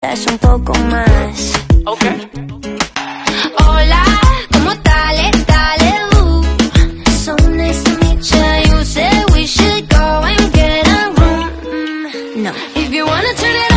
Es un poco más. Okay. Hola, ¿cómo tal? tal? So nice to meet you. You said we should go and get a room. Mm. No. If you wanna turn it